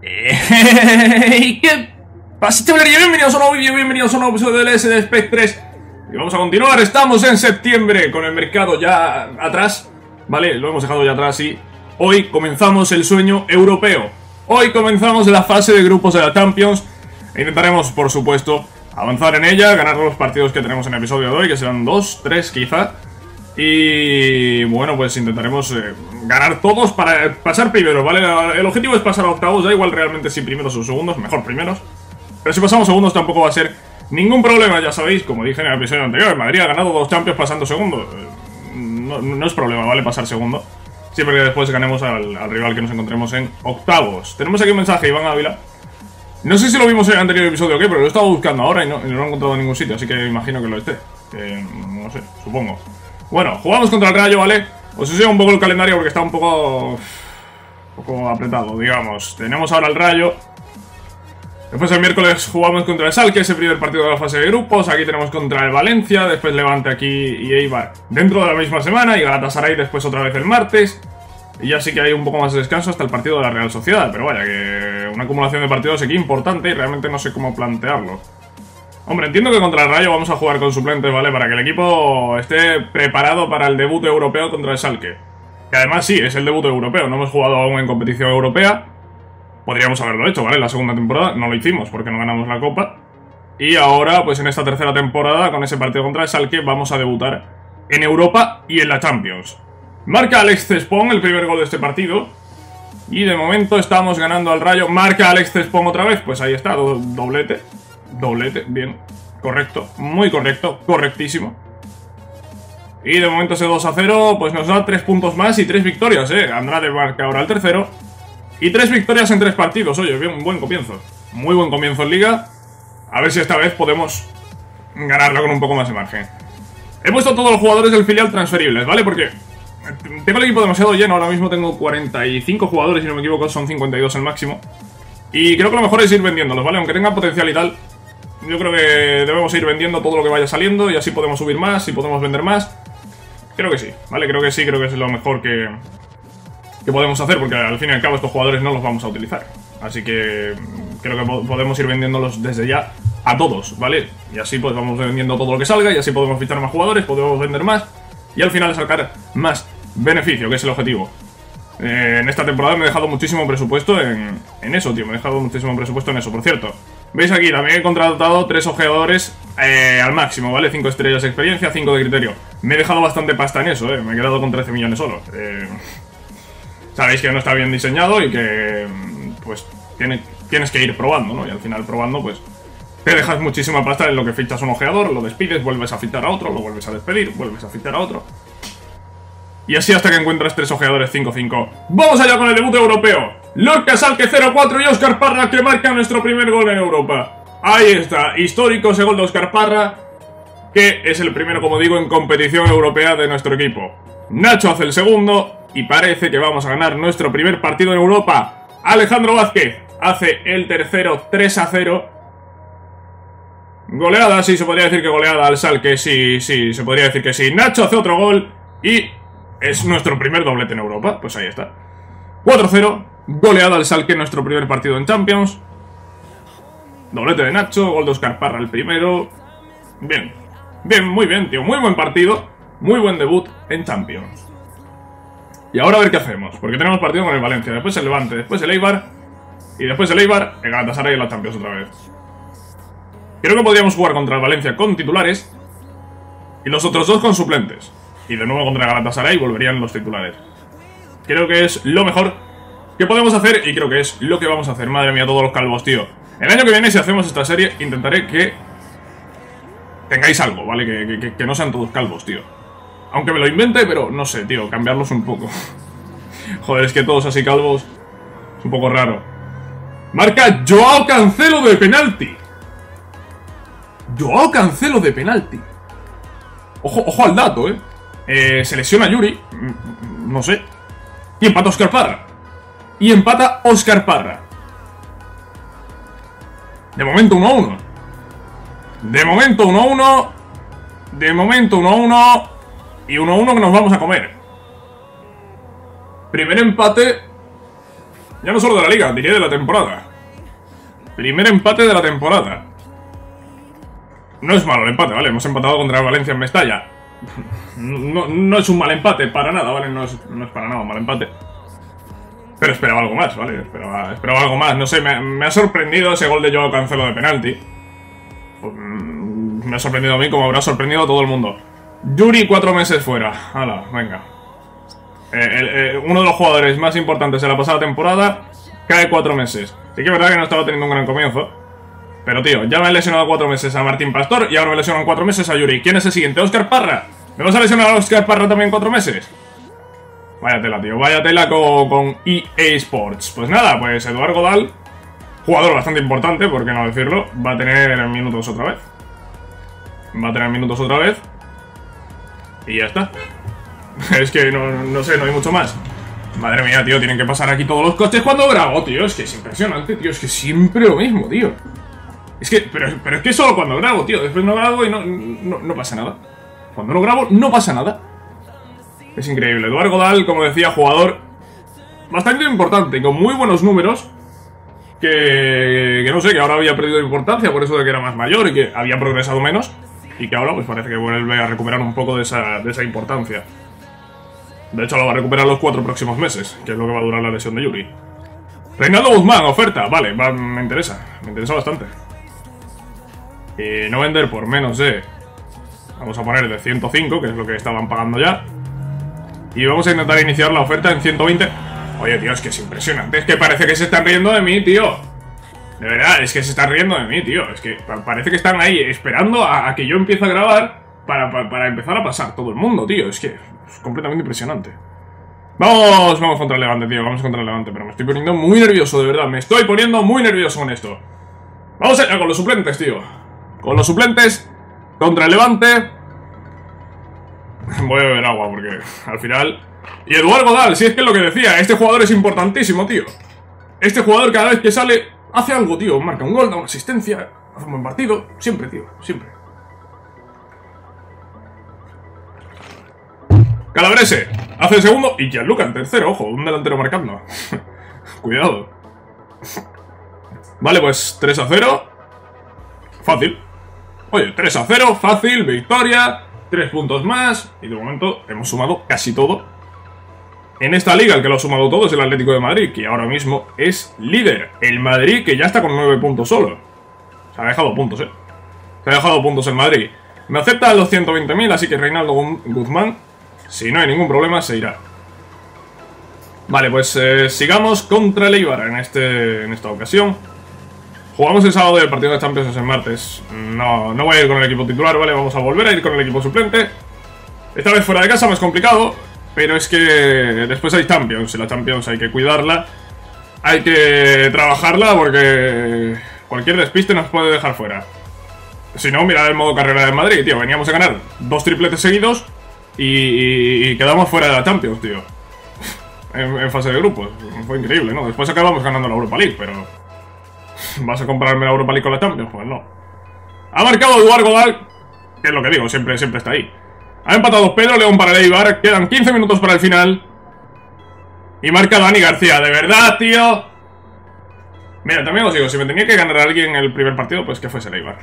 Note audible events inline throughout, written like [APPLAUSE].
[LAUGHS] ¿Y qué chavalería? Bienvenidos a un nuevo vídeo, bienvenidos a un nuevo episodio del SD Spec 3 Y vamos a continuar, estamos en septiembre con el mercado ya atrás Vale, lo hemos dejado ya atrás y hoy comenzamos el sueño europeo. Hoy comenzamos la fase de grupos de la Champions e Intentaremos, por supuesto, avanzar en ella, ganar los partidos que tenemos en el episodio de hoy Que serán dos, tres quizá y bueno, pues intentaremos eh, ganar todos para pasar primero, ¿vale? El objetivo es pasar a octavos, da igual realmente si primeros o segundos, mejor primeros. Pero si pasamos segundos tampoco va a ser ningún problema, ya sabéis, como dije en el episodio anterior, Madrid ha ganado dos Champions pasando segundo. Eh, no, es problema, ¿vale? Pasar segundo. Siempre que después ganemos al, rival que nos encontremos en octavos. Tenemos aquí un mensaje, Iván Ávila. No sé si lo vimos en el anterior episodio o qué, pero lo he estado buscando ahora y no, lo he encontrado en ningún sitio, así que imagino que lo esté. no sé, supongo. Bueno, jugamos contra el Rayo, ¿vale? Os enseño un poco el calendario porque está un poco... Un poco apretado, digamos. Tenemos ahora el Rayo. Después el miércoles jugamos contra el Sal, que es el primer partido de la fase de grupos. Aquí tenemos contra el Valencia, después Levante aquí y Eibar dentro de la misma semana. Y Galatasaray después otra vez el martes. Y ya sí que hay un poco más de descanso hasta el partido de la Real Sociedad. Pero vaya, que una acumulación de partidos aquí importante y realmente no sé cómo plantearlo. Hombre, entiendo que contra el Rayo vamos a jugar con suplentes, ¿vale? Para que el equipo esté preparado para el debut europeo contra el Salque. Que además sí, es el debut europeo, no hemos jugado aún en competición europea. Podríamos haberlo hecho, ¿vale? La segunda temporada no lo hicimos porque no ganamos la Copa. Y ahora, pues en esta tercera temporada, con ese partido contra el Salque, vamos a debutar en Europa y en la Champions. Marca Alex Cespón el primer gol de este partido. Y de momento estamos ganando al Rayo. Marca Alex Cespón otra vez, pues ahí está, doblete. Doblete, bien. Correcto, muy correcto, correctísimo. Y de momento ese 2 a 0, pues nos da 3 puntos más y 3 victorias, ¿eh? Andrade marca ahora el tercero. Y 3 victorias en 3 partidos, oye, bien, un buen comienzo. Muy buen comienzo en Liga. A ver si esta vez podemos ganarlo con un poco más de margen. He puesto todos los jugadores del filial transferibles, ¿vale? Porque tengo el equipo demasiado lleno, ahora mismo tengo 45 jugadores, si no me equivoco, son 52 el máximo. Y creo que lo mejor es ir vendiéndolos, ¿vale? Aunque tenga potencial y tal, yo creo que debemos ir vendiendo todo lo que vaya saliendo y así podemos subir más y podemos vender más. Creo que sí, ¿vale? Creo que sí, creo que es lo mejor que, que podemos hacer porque al fin y al cabo estos jugadores no los vamos a utilizar. Así que creo que podemos ir vendiéndolos desde ya a todos, ¿vale? Y así pues vamos vendiendo todo lo que salga y así podemos fichar más jugadores, podemos vender más y al final sacar más beneficio, que es el objetivo. Eh, en esta temporada me he dejado muchísimo presupuesto en, en eso, tío. Me he dejado muchísimo presupuesto en eso, por cierto. Veis aquí, también he contratado tres ojeadores eh, al máximo, ¿vale? 5 estrellas de experiencia, 5 de criterio. Me he dejado bastante pasta en eso, ¿eh? Me he quedado con 13 millones solo. Eh, sabéis que no está bien diseñado y que, pues, tienes que ir probando, ¿no? Y al final probando, pues, te dejas muchísima pasta en lo que fichas un ojeador, lo despides, vuelves a fichar a otro, lo vuelves a despedir, vuelves a fichar a otro. Y así hasta que encuentras tres ojeadores 5-5. ¡Vamos allá con el debut europeo! Lucas Alque 0-4 y Oscar Parra que marca nuestro primer gol en Europa. Ahí está, histórico ese gol de Oscar Parra, que es el primero, como digo, en competición europea de nuestro equipo. Nacho hace el segundo y parece que vamos a ganar nuestro primer partido en Europa. Alejandro Vázquez hace el tercero 3-0. Goleada, sí, se podría decir que goleada al Salque, sí, sí, se podría decir que sí. Nacho hace otro gol y es nuestro primer doblete en Europa, pues ahí está. 4-0, goleada al Salque en nuestro primer partido en Champions. Doblete de Nacho, gol de Oscar Parra el primero. Bien, bien, muy bien, tío, muy buen partido. Muy buen debut en Champions. Y ahora a ver qué hacemos, porque tenemos partido con el Valencia, después el Levante, después el Eibar, y después el Eibar, el Galatasaray y la Champions otra vez. Creo que podríamos jugar contra el Valencia con titulares y los otros dos con suplentes. Y de nuevo contra Galatasaray volverían los titulares. Creo que es lo mejor que podemos hacer y creo que es lo que vamos a hacer. Madre mía, todos los calvos, tío. El año que viene, si hacemos esta serie, intentaré que tengáis algo, ¿vale? Que, no sean todos calvos, tío. Aunque me lo invente, pero no sé, tío, cambiarlos un poco. [LAUGHS] Joder, es que todos así calvos es un poco raro. Marca Joao Cancelo de penalti. Joao Cancelo de penalti. Ojo, ojo al dato, ¿eh? Eh, se lesiona Yuri. Mm, no sé. Y empata Oscar Parra. Y empata Oscar Parra. De momento 1-1. De momento 1-1. De momento 1-1. Y 1-1 que nos vamos a comer. Primer empate Ya no solo de la liga, diría de la temporada. Primer empate de la temporada. No es malo el empate, ¿vale? Hemos empatado contra Valencia en Mestalla. [LAUGHS] No, no es un mal empate, para nada, ¿vale? No es, no es para nada un mal empate. Pero esperaba algo más, ¿vale? Esperaba, esperaba algo más. No sé, me, ha sorprendido ese gol de Joao Cancelo de penalti. Pues, mm, me ha sorprendido a mí como habrá sorprendido a todo el mundo. Yuri cuatro meses fuera. Hala, venga. Eh, eh, uno de los jugadores más importantes de la pasada temporada cae cuatro meses. Sí que es verdad que no estaba teniendo un gran comienzo. Pero tío, ya me he lesionado cuatro meses a Martín Pastor y ahora me lesionan cuatro meses a Yuri. ¿Quién es el siguiente? ¿Oscar Parra? ¿Me vas a lesionar a Oscar Parra también cuatro meses? Vaya tela, tío. Vaya tela con, con EA Sports. Pues nada, pues Eduardo Godal, jugador bastante importante, por qué no decirlo, va a tener minutos otra vez. Va a tener minutos otra vez. Y ya está. [LAUGHS] es que no, no sé, no hay mucho más. Madre mía, tío, tienen que pasar aquí todos los coches cuando grabo, tío. Es que es impresionante, tío. Es que siempre lo mismo, tío. Es que, pero, pero es que solo cuando grabo, tío. Después no grabo y no, no pasa nada. Cuando no grabo, no pasa nada. Es increíble. Eduardo Godal, como decía, jugador bastante importante con muy buenos números. Que, que no sé, que ahora había perdido importancia por eso de que era más mayor y que había progresado menos. Y que ahora pues parece que vuelve a recuperar un poco de esa, importancia. De hecho, lo va a recuperar los cuatro próximos meses, que es lo que va a durar la lesión de Yuri. Reinaldo Guzmán, oferta. Vale, va, me interesa. Me interesa bastante. Y no vender por menos de... Vamos a poner de 105, que es lo que estaban pagando ya. Y vamos a intentar iniciar la oferta en 120. Oye, tío, es que es impresionante. Es que parece que se están riendo de mí, tío. De verdad, es que se están riendo de mí, tío. Es que parece que están ahí esperando a, que yo empiece a grabar para, para, para, empezar a pasar todo el mundo, tío. Es que es completamente impresionante. Vamos, vamos contra el Levante, tío. Vamos contra el Levante. Pero me estoy poniendo muy nervioso, de verdad. Me estoy poniendo muy nervioso con esto. Vamos allá con los suplentes, tío. Con los suplentes contra el Levante. Voy a beber agua porque al final... Y Eduardo Godal, si es que es lo que decía, este jugador es importantísimo, tío. Este jugador cada vez que sale hace algo, tío. Marca un gol, da una asistencia, hace un buen partido. Siempre, tío, siempre. Calabrese, hace el segundo y Gianluca en tercero, ojo, un delantero marcando. [LAUGHS] Cuidado. Vale, pues 3 a 0. Fácil. Oye, 3 a 0, fácil, victoria. Tres puntos más. Y de momento hemos sumado casi todo. En esta liga el que lo ha sumado todo es el Atlético de Madrid, que ahora mismo es líder. El Madrid que ya está con nueve puntos solo. Se ha dejado puntos, eh. Se ha dejado puntos el Madrid. Me acepta los 120.000, así que Reinaldo Guzmán, si no hay ningún problema, se irá. Vale, pues eh, sigamos contra el Eibar en, este, en esta ocasión. Jugamos el sábado y el partido de Champions es el martes. No, no voy a ir con el equipo titular, ¿vale? Vamos a volver a ir con el equipo suplente. Esta vez fuera de casa, más complicado. Pero es que después hay Champions y la Champions hay que cuidarla. Hay que trabajarla porque cualquier despiste nos puede dejar fuera. Si no, mirad el modo carrera del Madrid, tío. Veníamos a ganar dos tripletes seguidos y, y quedamos fuera de la Champions, tío. [LAUGHS] En, en, fase de grupos. Fue increíble, ¿no? Después acabamos ganando la Europa League, pero... ¿Vas a comprarme la Europa League con la Champions? Pues no. Ha marcado Eduardo Godal, que es lo que digo, siempre, siempre está ahí. Ha empatado Pedro León para el quedan 15 minutos para el final. Y marca Dani García, de verdad, tío. Mira, también os digo, si me tenía que ganar a alguien en el primer partido, pues que fuese el Eibar.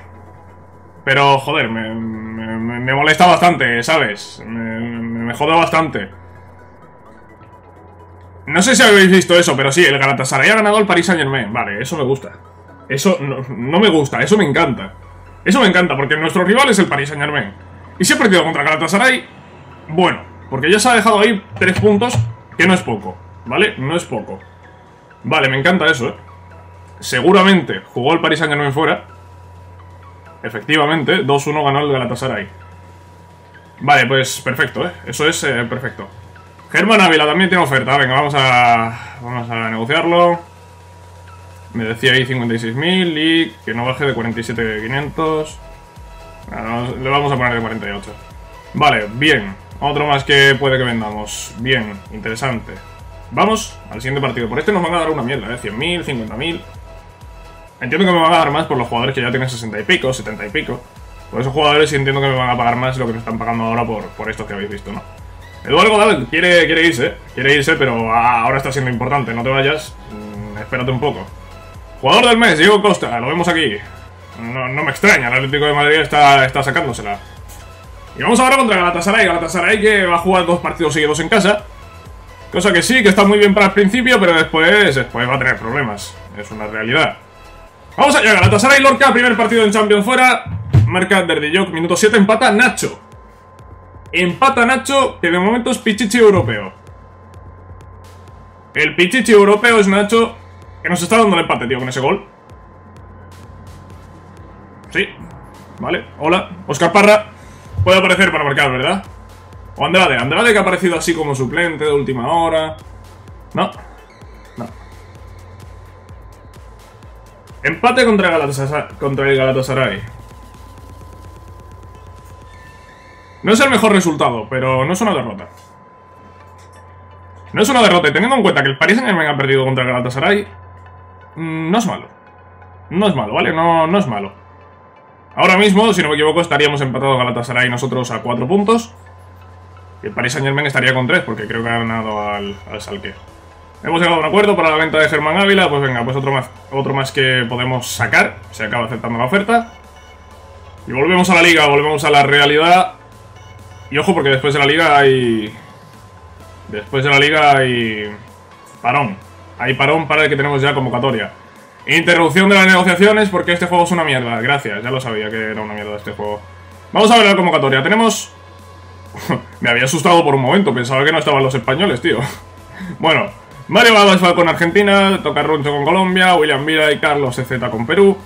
Pero, joder, me, me, molesta bastante, ¿sabes? Me, me, bastante. No sé si habéis visto eso, pero sí, el Galatasaray ha ganado al Paris Saint Germain. Vale, eso me gusta. Eso no, me gusta, eso me encanta. Eso me encanta, porque nuestro rival es el Paris Saint Germain. Y si ha perdido contra Galatasaray, bueno, porque ya se ha dejado ahí tres puntos, que no es poco, ¿vale? No es poco. Vale, me encanta eso, ¿eh? Seguramente jugó el Paris Saint Germain fuera. Efectivamente, 2-1 ganó el Galatasaray. Vale, pues perfecto, ¿eh? Eso es eh, perfecto. Germán Ávila también tiene oferta. Venga, vamos a, vamos a negociarlo. Me decía ahí 56.000 y que no baje de 47.500. le vamos a poner de 48. Vale, bien. Otro más que puede que vendamos. Bien, interesante. Vamos al siguiente partido. Por este nos van a dar una mierda, ¿eh? 100.000, 50.000. Entiendo que me van a dar más por los jugadores que ya tienen 60 y pico, 70 y pico. Por esos jugadores sí entiendo que me van a pagar más lo que me están pagando ahora por, por esto que habéis visto, ¿no? Eduardo Godal quiere, quiere irse, quiere irse, pero ahora está siendo importante, no te vayas. espérate un poco. Jugador del mes, Diego Costa, lo vemos aquí. No, no me extraña, el Atlético de Madrid está, está sacándosela. Y vamos ahora contra Galatasaray. Galatasaray que va a jugar dos partidos seguidos en casa. Cosa que sí, que está muy bien para el principio, pero después, después va a tener problemas. Es una realidad. Vamos allá, Galatasaray Lorca, primer partido en Champions fuera. Marca Derdillok, minuto 7, empata Nacho. Empata Nacho, que de momento es Pichichi europeo. El Pichichi europeo es Nacho, que nos está dando el empate, tío, con ese gol. Sí, vale, hola, Oscar Parra. Puede aparecer para marcar, ¿verdad? O Andrade, Andrade que ha aparecido así como suplente de última hora. No, no. Empate contra, contra el Galatasaray. No es el mejor resultado, pero no es una derrota. No es una derrota, y teniendo en cuenta que el Paris Saint-Germain ha perdido contra el Galatasaray, mm, no es malo. No es malo, ¿vale? No, no es malo. Ahora mismo, si no me equivoco, estaríamos empatados Galatasaray nosotros a 4 puntos. Y el Paris Saint Germain estaría con 3 porque creo que ha ganado al, al Salque. Hemos llegado a un acuerdo para la venta de Germán Ávila. Pues venga, pues otro más, otro más que podemos sacar. Se acaba aceptando la oferta. Y volvemos a la liga, volvemos a la realidad. Y ojo porque después de la liga hay... Después de la liga hay... Parón. Hay parón para el que tenemos ya convocatoria. Interrupción de las negociaciones porque este juego es una mierda. Gracias, ya lo sabía que era una mierda este juego. Vamos a ver la convocatoria. Tenemos [LAUGHS] Me había asustado por un momento, pensaba que no estaban los españoles, tío. [LAUGHS] bueno, Mario Babas con Argentina, Toca Roncho con Colombia, William Vila y Carlos EZ con Perú,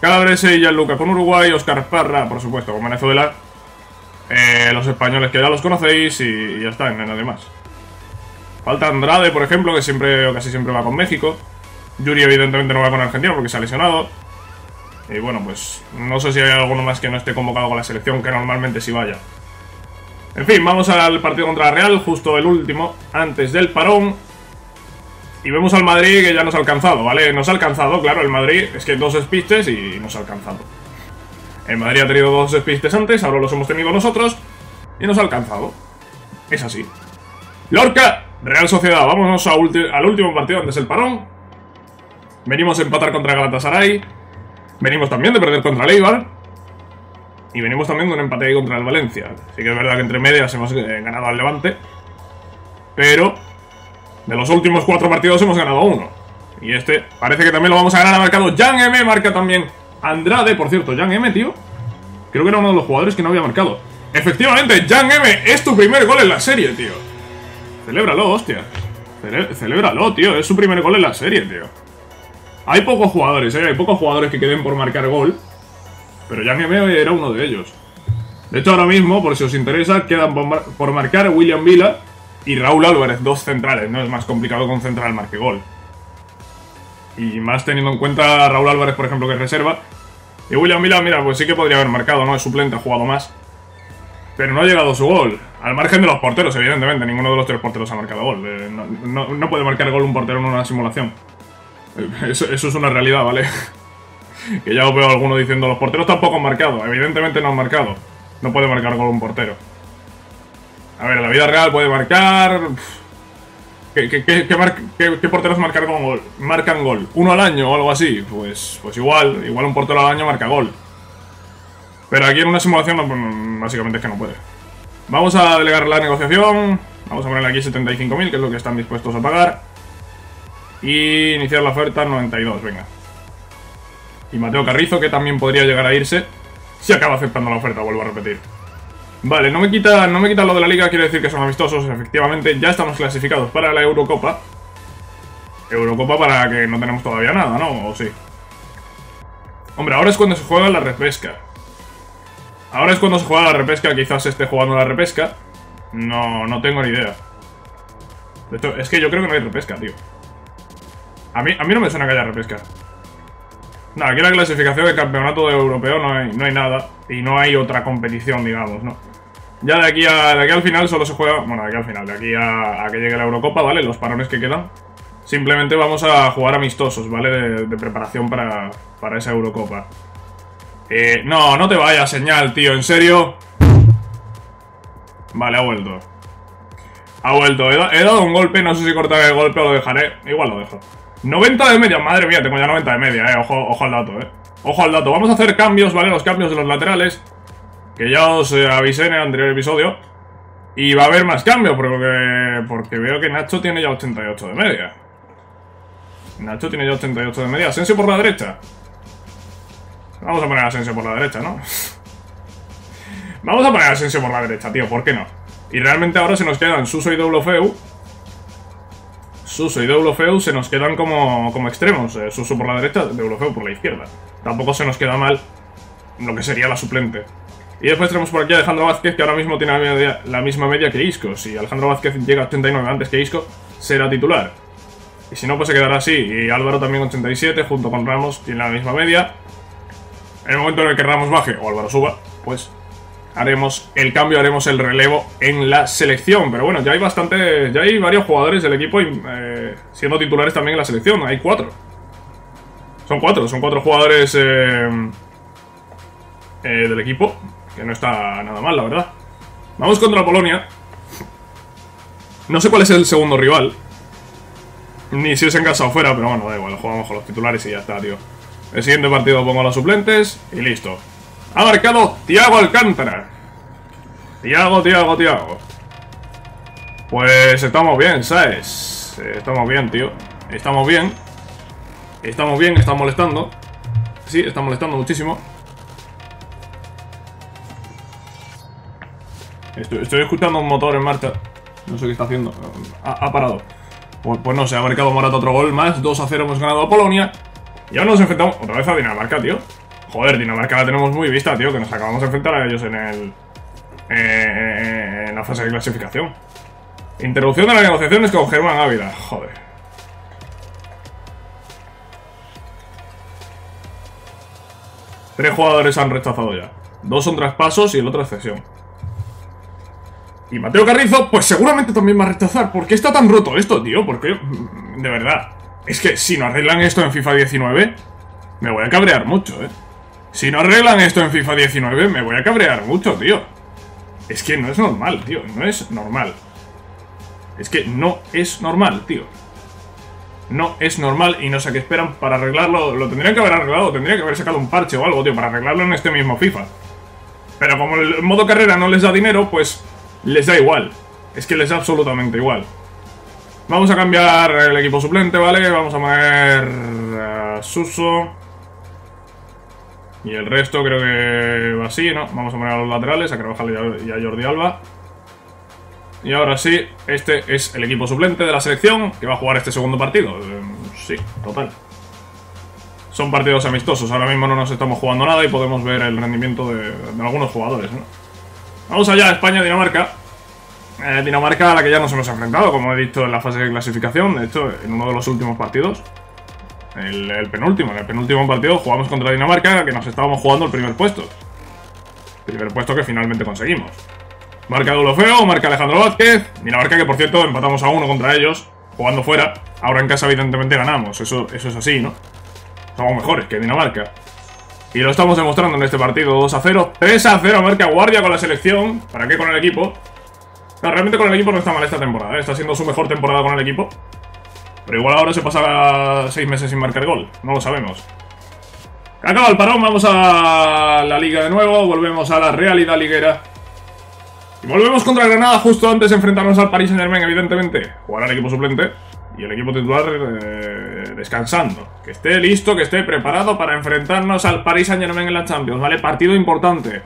Calabrese y Gianluca con Uruguay, Oscar Parra, por supuesto, con Venezuela, eh, los españoles que ya los conocéis y, ya está, no más. Falta Andrade, por ejemplo, que siempre o casi siempre va con México. Yuri evidentemente no va con Argentina porque se ha lesionado. Y bueno, pues no sé si hay alguno más que no esté convocado con la selección, que normalmente sí vaya. En fin, vamos al partido contra Real, justo el último, antes del parón. Y vemos al Madrid que ya nos ha alcanzado, ¿vale? Nos ha alcanzado, claro, el Madrid es que dos despistes y nos ha alcanzado. El Madrid ha tenido dos despistes antes, ahora los hemos tenido nosotros y nos ha alcanzado. Es así. Lorca, Real Sociedad, vámonos al último partido antes del parón. Venimos a empatar contra Galatasaray. Venimos también de perder contra Leibar. Y venimos también de un empate ahí contra el Valencia. Sí que es verdad que entre medias hemos eh, ganado al Levante. Pero de los últimos cuatro partidos hemos ganado uno. Y este parece que también lo vamos a ganar. Ha marcado Jan M. Marca también Andrade. Por cierto, Jan M, tío. Creo que era uno de los jugadores que no había marcado. Efectivamente, Jan M es tu primer gol en la serie, tío. Celébralo, hostia. celébralo, tío. Es su primer gol en la serie, tío. Hay pocos jugadores, ¿eh? Hay pocos jugadores que queden por marcar gol. Pero ya M era uno de ellos. De hecho, ahora mismo, por si os interesa, quedan por marcar William Vila y Raúl Álvarez, dos centrales. No es más complicado que un central marque gol. Y más teniendo en cuenta a Raúl Álvarez, por ejemplo, que es reserva. Y William Vila, mira, pues sí que podría haber marcado, ¿no? Es suplente, ha jugado más. Pero no ha llegado su gol. Al margen de los porteros, evidentemente. Ninguno de los tres porteros ha marcado gol. Eh, no, puede marcar gol un portero en una simulación. Eh, eso es una realidad, ¿vale? [LAUGHS] que ya os veo alguno diciendo, los porteros tampoco han marcado. Evidentemente no han marcado. No puede marcar gol un portero. A ver, la vida real puede marcar... ¿Qué, porteros marcan gol? marcan gol? ¿Uno al año o algo así? Pues, pues igual, igual un portero al año marca gol. Pero aquí en una simulación pues, básicamente es que no puede. Vamos a delegar la negociación. Vamos a ponerle aquí 75.000, que es lo que están dispuestos a pagar. Y iniciar la oferta 92, venga y Mateo Carrizo, que también podría llegar a irse, si acaba aceptando la oferta, vuelvo a repetir. Vale, no me quita, no me quita lo de la liga, quiere decir que son amistosos, efectivamente, ya estamos clasificados para la Eurocopa. Eurocopa para que no tenemos todavía nada, ¿no? ¿O sí? Hombre, ahora es cuando se juega la repesca. Ahora es cuando se juega la repesca, quizás esté jugando la repesca. No, no tengo ni idea. De hecho, es que yo creo que no hay repesca, tío. A mí, a mí no me suena que haya repesca. No, aquí la clasificación del campeonato europeo no hay, no hay nada. Y no hay otra competición, digamos, ¿no? Ya de aquí, a, de aquí al final solo se juega... Bueno, de aquí al final, de aquí a, que llegue la Eurocopa, ¿vale? Los parones que quedan. Simplemente vamos a jugar amistosos, ¿vale? De, preparación para, para esa Eurocopa. Eh, no, no te vayas, señal, tío, ¿en serio? Vale, ha vuelto. Ha vuelto. He, dado un golpe, no sé si cortar el golpe o lo dejaré. Igual lo dejo. 90 de media, madre mía, tengo ya 90 de media, eh. Ojo al dato, eh. Ojo al dato. Vamos a hacer cambios, ¿vale? Los cambios de los laterales. Que ya os avisé en el anterior episodio. Y va a haber más cambios, porque, porque veo que Nacho tiene ya 88 de media. Nacho tiene ya 88 de media. Asensio por la derecha. Vamos a poner a Asensio por la derecha, ¿no? [LAUGHS] Vamos a poner a Asensio por la derecha, tío, ¿por qué no? Y realmente ahora se nos quedan Suso y Deulofeu. Suso y Deulofeu se nos quedan como, como extremos. Eh, Suso por la derecha, Deulofeu por la izquierda. Tampoco se nos queda mal lo que sería la suplente. Y después tenemos por aquí a Alejandro Vázquez, que ahora mismo tiene la, misma media que Isco. Si Alejandro Vázquez llega a 89 antes que Isco, será titular. Y si no, pues se quedará así. Y Álvaro también 87, junto con Ramos, tiene la misma media. En el momento en el que Ramos baje, o Álvaro suba, pues haremos el cambio, haremos el relevo en la selección. Pero bueno, ya hay bastante, ya hay varios jugadores del equipo eh, siendo titulares también en la selección. Hay cuatro. Son cuatro, son cuatro jugadores eh, eh, del equipo, que no está nada mal, la verdad. Vamos contra Polonia. No sé cuál es el segundo rival. Ni si es en casa o fuera, pero bueno, da igual, jugamos con los titulares y ya está, tío. El siguiente partido pongo a los suplentes y listo. Ha marcado Tiago Alcántara. Tiago, Tiago, Tiago. Pues estamos bien, ¿sabes? Estamos bien, tío. Estamos bien. Estamos bien, está molestando. Sí, está molestando muchísimo. Estoy, escuchando un motor en marcha. No sé qué está haciendo. Ha, parado. Pues, pues, no sé, ha marcado Morata otro gol más. 2 a 0 hemos ganado a Polonia. Y ahora nos enfrentamos otra vez a Dinamarca, tío. Joder, Dinamarca la tenemos muy vista, tío, que nos acabamos de enfrentar a ellos en el... Eh, en la fase de clasificación. Interrupción de las negociaciones con Germán Ávila. Joder. Tres jugadores han rechazado ya. Dos son traspasos y el otro es cesión. Y Mateo Carrizo, pues seguramente también va a rechazar. ¿Por qué está tan roto esto, tío? Porque, de verdad, es que si no arreglan esto en FIFA 19, me voy a cabrear mucho, ¿eh? Si no arreglan esto en FIFA 19, me voy a cabrear mucho, tío. Es que no es normal, tío. No es normal. Es que no es normal, tío. No es normal y no sé qué esperan para arreglarlo. Lo tendrían que haber arreglado, tendría que haber sacado un parche o algo, tío, para arreglarlo en este mismo FIFA. Pero como el modo carrera no les da dinero, pues les da igual. Es que les da absolutamente igual. Vamos a cambiar el equipo suplente, ¿vale? Vamos a poner a Suso. Y el resto creo que va así, ¿no? Vamos a poner a los laterales, a Carvajal y a Jordi Alba. Y ahora sí, este es el equipo suplente de la selección que va a jugar este segundo partido. Eh, sí, total. Son partidos amistosos, ahora mismo no nos estamos jugando nada y podemos ver el rendimiento de, algunos jugadores, ¿no? Vamos allá, España-Dinamarca. Eh, Dinamarca a la que ya nos hemos enfrentado, como he dicho en la fase de clasificación, de hecho, en uno de los últimos partidos. El, penúltimo. En el penúltimo partido jugamos contra Dinamarca, que nos estábamos jugando el primer puesto. Primer puesto que finalmente conseguimos. Marca Feo, marca Alejandro Vázquez. Dinamarca que, por cierto, empatamos a uno contra ellos, jugando fuera. Ahora en casa, evidentemente, ganamos. Eso, eso es así, ¿no? Somos mejores que Dinamarca. Y lo estamos demostrando en este partido. 2 a 0. 3 a 0 marca Guardia con la selección. ¿Para qué con el equipo? No, realmente con el equipo no está mal esta temporada. ¿eh? Está siendo su mejor temporada con el equipo. Pero igual ahora se pasará seis meses sin marcar gol. No lo sabemos. Acaba el parón, vamos a la liga de nuevo. Volvemos a la realidad liguera. Y volvemos contra Granada justo antes de enfrentarnos al Paris Saint Germain, evidentemente. Jugará el equipo suplente y el equipo titular eh, descansando. Que esté listo, que esté preparado para enfrentarnos al Paris Saint Germain en la Champions, ¿vale? Partido importante.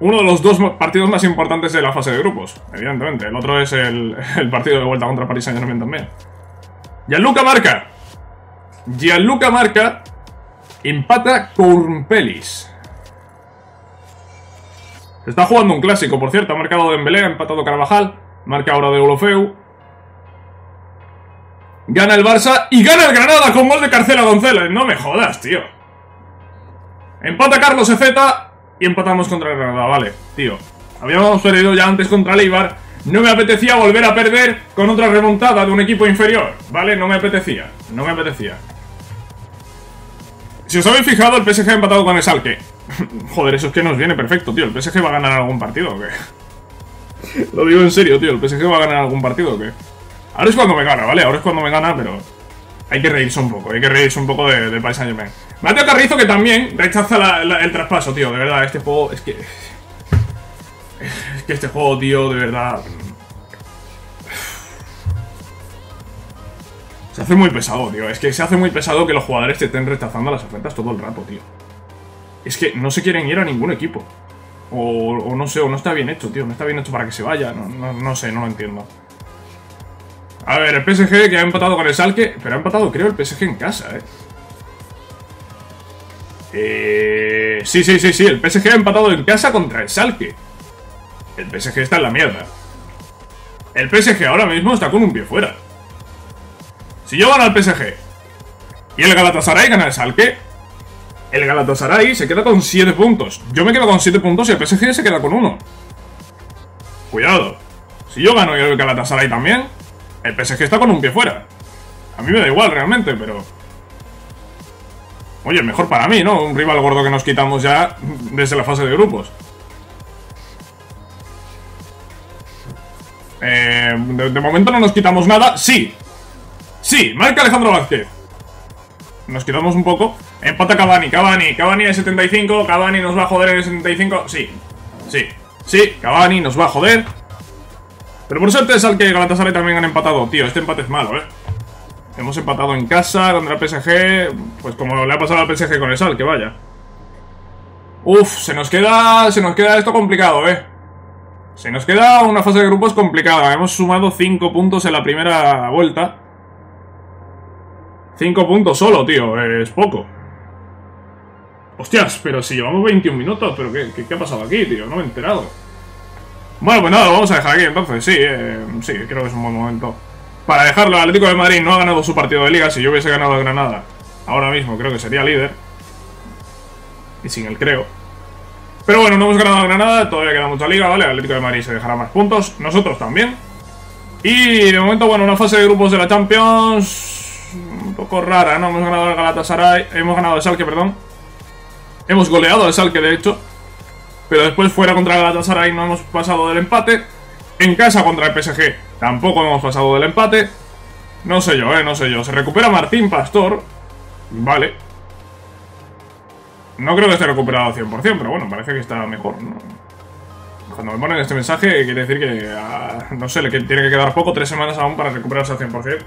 Uno de los dos partidos más importantes de la fase de grupos, evidentemente. El otro es el, [LAUGHS] partido de vuelta contra Paris Saint Germain también. Gianluca marca. Gianluca marca. Empata con Pelis. está jugando un clásico, por cierto. Ha marcado Dembélé, ha empatado Carvajal. Marca ahora de Olofeu. Gana el Barça y gana el Granada con gol de Carcela González. No me jodas, tío. Empata Carlos Ezeta y empatamos contra el Granada. Vale, tío. Habíamos perdido ya antes contra el Eibar no me apetecía volver a perder con otra remontada de un equipo inferior, ¿vale? No me apetecía, no me apetecía. Si os habéis fijado, el PSG ha empatado con el Salque. [LAUGHS] Joder, eso es que nos viene perfecto, tío. ¿El PSG va a ganar algún partido o qué? [LAUGHS] Lo digo en serio, tío. ¿El PSG va a ganar algún partido o qué? Ahora es cuando me gana, ¿vale? Ahora es cuando me gana, pero... Hay que reírse un poco, hay que reírse un poco de Paris Saint Germain. Mateo Carrizo que también rechaza el traspaso, tío. De verdad, este juego es que... Es que este juego, tío, de verdad... Se hace muy pesado, tío. Es que se hace muy pesado que los jugadores te estén rechazando las ofertas todo el rato, tío. Es que no se quieren ir a ningún equipo. O, no sé, o no está bien hecho, tío. No está bien hecho para que se vaya. No, sé, no lo entiendo. A ver, el PSG que ha empatado con el Salque. Pero ha empatado, creo, el PSG en casa, eh. Eh, sí, sí, sí, sí. El PSG ha empatado en casa contra el Salque. El PSG está en la mierda. El PSG ahora mismo está con un pie fuera. Si yo gano al PSG y el Galatasaray gana el Salque, el Galatasaray se queda con 7 puntos. Yo me quedo con 7 puntos y el PSG se queda con 1. Cuidado. Si yo gano y el Galatasaray también, el PSG está con un pie fuera. A mí me da igual realmente, pero... Oye, mejor para mí, ¿no? Un rival gordo que nos quitamos ya desde la fase de grupos. Eh, de, momento no nos quitamos nada. Sí. Sí, marca Alejandro Vázquez. Nos quitamos un poco. Empata Cavani, Cavani, Cavani en 75. Cavani nos va a joder en el 75. Sí, sí, sí, Cavani nos va a joder. Pero por suerte es al que Galatasaray también han empatado. Tío, este empate es malo, ¿eh? Hemos empatado en casa contra el PSG. Pues como le ha pasado al PSG con el Sal, que vaya. Uf, se nos queda. Se nos queda esto complicado, eh. Se nos queda una fase de grupos complicada. Hemos sumado 5 puntos en la primera vuelta. 5 puntos solo, tío. Es poco. Hostias, pero si llevamos 21 minutos. ¿Pero qué, qué, ha pasado aquí, tío? No me he enterado. Bueno, pues nada, lo vamos a dejar aquí entonces. Sí, eh, sí, creo que es un buen momento. Para dejarlo, el Atlético de Madrid no ha ganado su partido de liga. Si yo hubiese ganado a Granada, ahora mismo creo que sería líder. Y sin el creo. Pero bueno, no hemos ganado a Granada, todavía queda mucha liga, ¿vale? El Atlético de Madrid se dejará más puntos, nosotros también. Y de momento, bueno, una fase de grupos de la Champions un poco rara, ¿no? Hemos ganado al Galatasaray, hemos ganado al Salque, perdón. Hemos goleado al Salque, de hecho. Pero después fuera contra Galatasaray no hemos pasado del empate. En casa contra el PSG tampoco hemos pasado del empate. No sé yo, eh, no sé yo. Se recupera Martín Pastor. Vale. No creo que esté recuperado al 100%, pero bueno, parece que está mejor. Cuando me ponen este mensaje quiere decir que, ah, no sé, le tiene que quedar poco, tres semanas aún para recuperarse al 100%.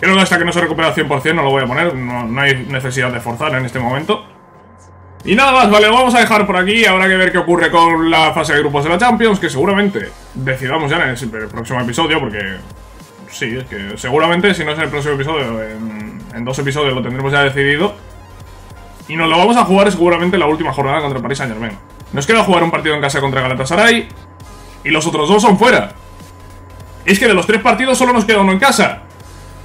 Creo que hasta que no se recupere al 100% no lo voy a poner, no, hay necesidad de forzar en este momento. Y nada más, vale, lo vamos a dejar por aquí. Habrá que ver qué ocurre con la fase de grupos de la Champions, que seguramente decidamos ya en el próximo episodio, porque sí, es que seguramente si no es en el próximo episodio, en, dos episodios lo tendremos ya decidido. Y nos lo vamos a jugar seguramente en la última jornada contra Paris Saint Germain. Nos queda jugar un partido en casa contra Galatasaray. Y los otros dos son fuera. Es que de los tres partidos solo nos queda uno en casa.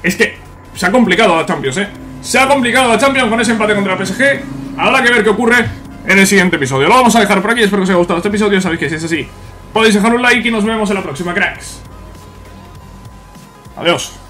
Es que se ha complicado la Champions, ¿eh? Se ha complicado la Champions con ese empate contra el PSG. Habrá que ver qué ocurre en el siguiente episodio. Lo vamos a dejar por aquí. Espero que os haya gustado este episodio. Sabéis que si es así, podéis dejar un like y nos vemos en la próxima, cracks. Adiós.